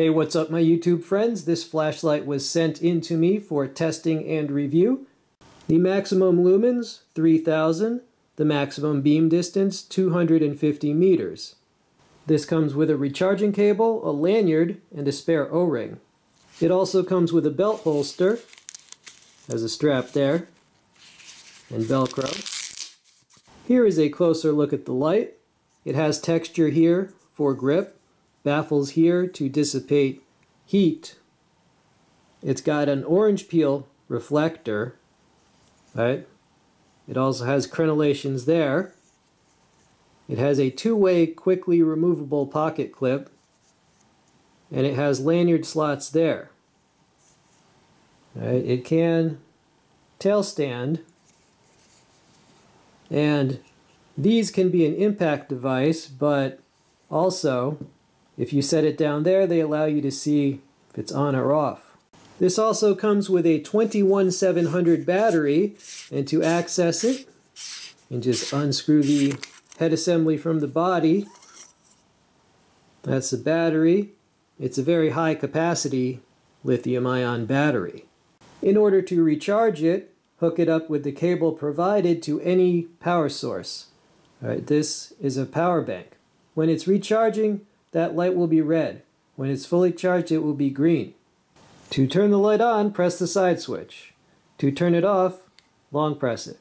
Hey, what's up my YouTube friends? This flashlight was sent in to me for testing and review. The maximum lumens, 3000. The maximum beam distance, 250 meters. This comes with a recharging cable, a lanyard, and a spare O-ring. It also comes with a belt holster, has a strap there, and Velcro. Here is a closer look at the light. It has texture here for grip, baffles here to dissipate heat. It's got an orange peel reflector, right? It also has crenellations there. It has a two-way quickly removable pocket clip and it has lanyard slots there. Right? It can tail stand and these can be an impact device but also if you set it down there they allow you to see if it's on or off. This also comes with a 21700 battery and to access it and just unscrew the head assembly from the body. That's the battery. It's a very high capacity lithium ion battery. In order to recharge it, hook it up with the cable provided to any power source. All right, this is a power bank. When it's recharging, that light will be red. When it's fully charged, it will be green. To turn the light on, press the side switch. To turn it off, long press it.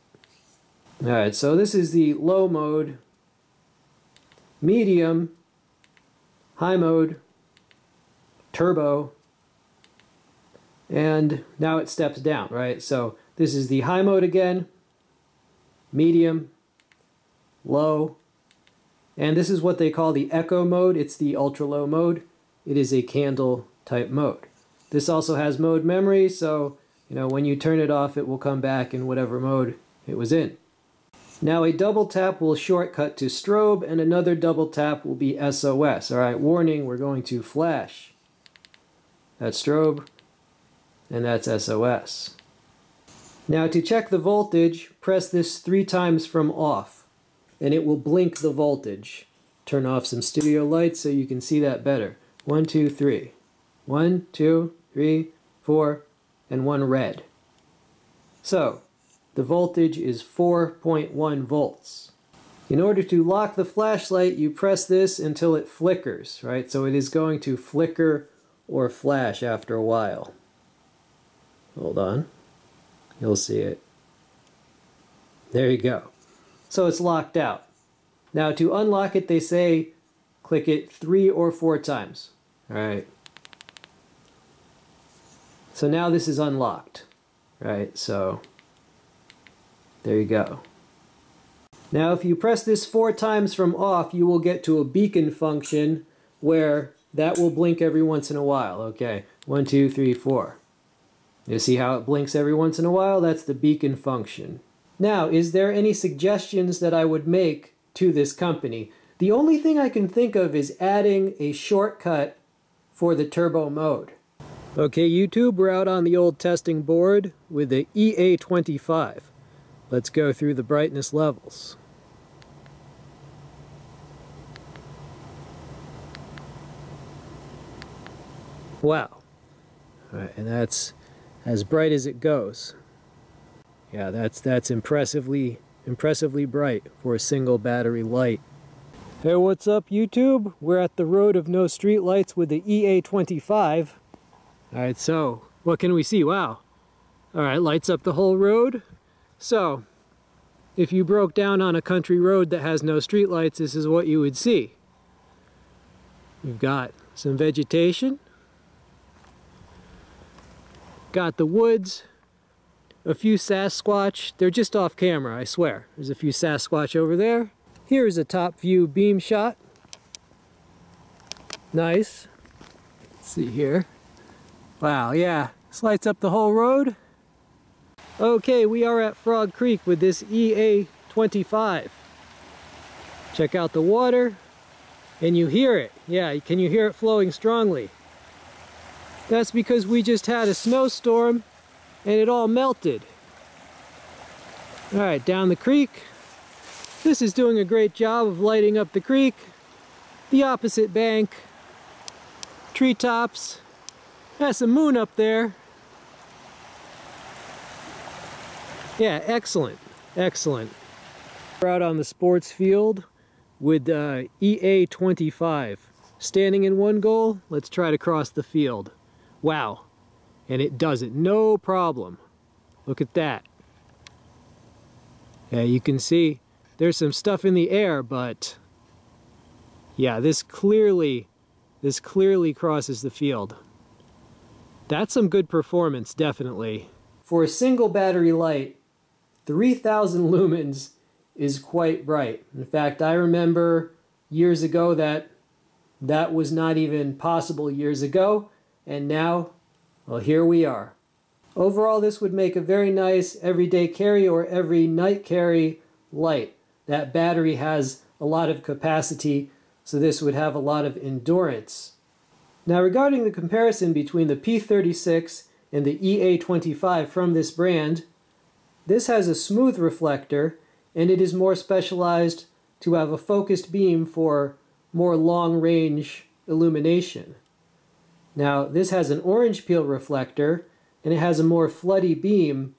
Alright, so this is the low mode medium, high mode, turbo, and now it steps down, right? So this is the high mode again, medium, low, and this is what they call the echo mode. It's the ultra low mode. It is a candle type mode. This also has mode memory, so you know when you turn it off, it will come back in whatever mode it was in. Now a double tap will shortcut to strobe and another double tap will be SOS. Alright, warning, we're going to flash. That's strobe and that's SOS. Now to check the voltage, press this three times from off and it will blink the voltage. Turn off some studio lights so you can see that better. One, two, three. One, two, three, four, and one red. So, the voltage is 4.1 volts. In order to lock the flashlight, you press this until it flickers, right? So it is going to flicker or flash after a while. Hold on. You'll see it. There you go. So it's locked out. Now to unlock it, they say click it three or four times. All right. So now this is unlocked, right? So there you go. Now if you press this four times from off, you will get to a beacon function where that will blink every once in a while. Okay, one, two, three, four. You see how it blinks every once in a while? That's the beacon function. Now, is there any suggestions that I would make to this company? The only thing I can think of is adding a shortcut for the turbo mode. Okay, YouTube, we're out on the old testing board with the EA25. Let's go through the brightness levels. Wow. And that's as bright as it goes. Yeah, that's that's impressively impressively bright for a single battery light. Hey, what's up YouTube? We're at the road of no street lights with the EA25. Alright, so what can we see? Wow. Alright, lights up the whole road. So, if you broke down on a country road that has no streetlights, this is what you would see. We've got some vegetation. Got the woods. A few Sasquatch. They're just off camera, I swear. There's a few Sasquatch over there. Here's a top view beam shot. Nice. Let's see here. Wow, yeah. This lights up the whole road. Okay, we are at Frog Creek with this EA25. Check out the water, and you hear it. Yeah, can you hear it flowing strongly? That's because we just had a snowstorm and it all melted. All right, down the creek. This is doing a great job of lighting up the creek. The opposite bank, treetops. That's a moon up there. Yeah, excellent, excellent. We're out on the sports field with uh, EA25. Standing in one goal, let's try to cross the field. Wow, and it does it, no problem. Look at that. Yeah, you can see there's some stuff in the air, but yeah, this clearly, this clearly crosses the field. That's some good performance, definitely. For a single battery light, 3000 lumens is quite bright. In fact, I remember years ago that that was not even possible years ago, and now, well, here we are. Overall, this would make a very nice everyday carry or every night carry light. That battery has a lot of capacity, so this would have a lot of endurance. Now regarding the comparison between the P36 and the EA25 from this brand, this has a smooth reflector and it is more specialized to have a focused beam for more long-range illumination. Now this has an orange peel reflector and it has a more floody beam,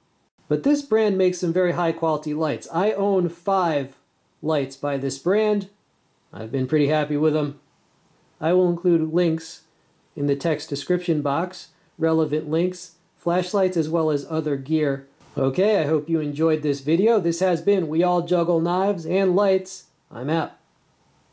but this brand makes some very high quality lights. I own five lights by this brand. I've been pretty happy with them. I will include links in the text description box, relevant links, flashlights, as well as other gear. Okay, I hope you enjoyed this video. This has been We All Juggle Knives and Lights. I'm out.